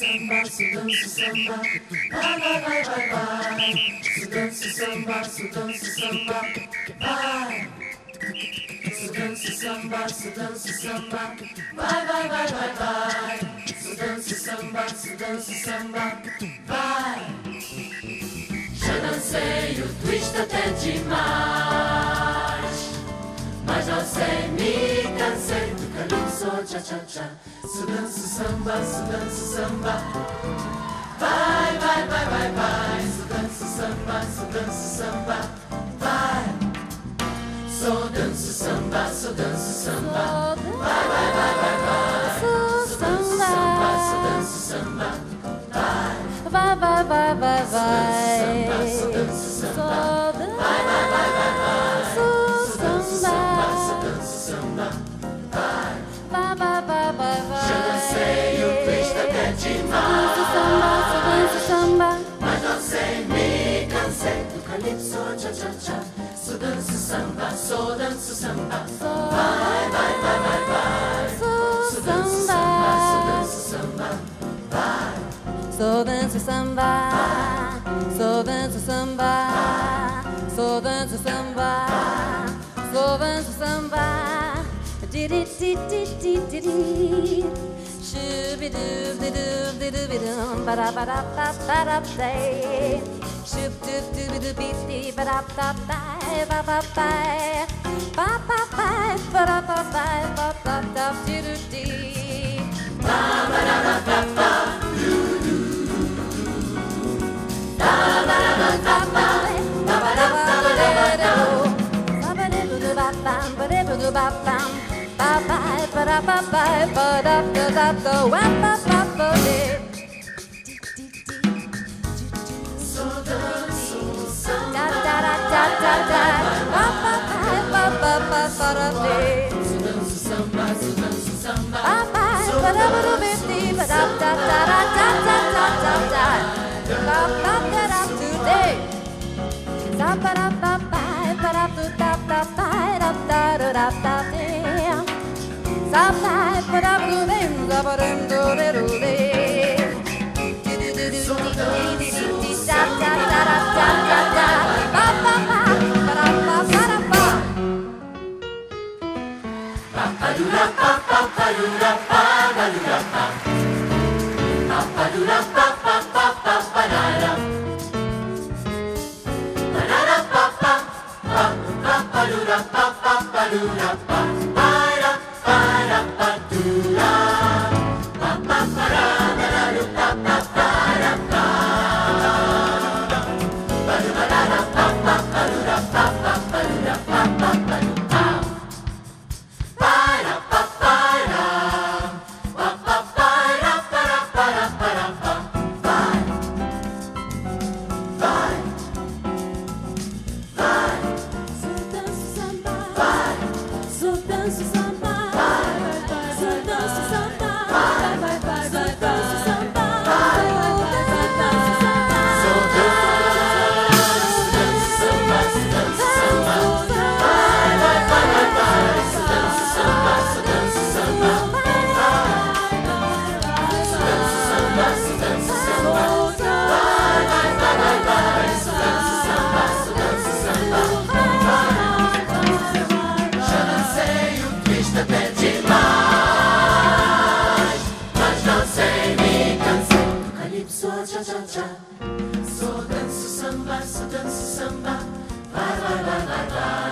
samba, sudançı samba, ba ba ba ba ba. Sudançı samba, sudançı samba, ba. Sudançı samba, sudançı samba, ba ba ba ba ba. Sudançı samba, sudançı samba, ba. Dancei o twist até demais, mas não sei me cansei do calypso, tcha tcha tcha. Se dança samba, se dança samba, vai, vai, vai, vai, vai. Se dança samba, se dança samba, vai. Só dança samba, só dança samba, vai, vai, vai, vai, vai. Só dança samba, só dança samba. Vai, vai, vai, vai, vai. Samba. Só dança samba. Só dança samba. Só dança samba. Didi di di di di di. Shooby doo di doo di doo di doo. Ba da ba da ba ba da day. Shoop doo doo doo beep dee ba da ba ba ba ba ba. Ba ba ba ba da ba ba ba ba da doo doo dee. Só danço samba. Só danço samba, só danço samba. Papadura pa papadura pa padura pa. Papadura pa pa pa pa Padara pa chances. Father.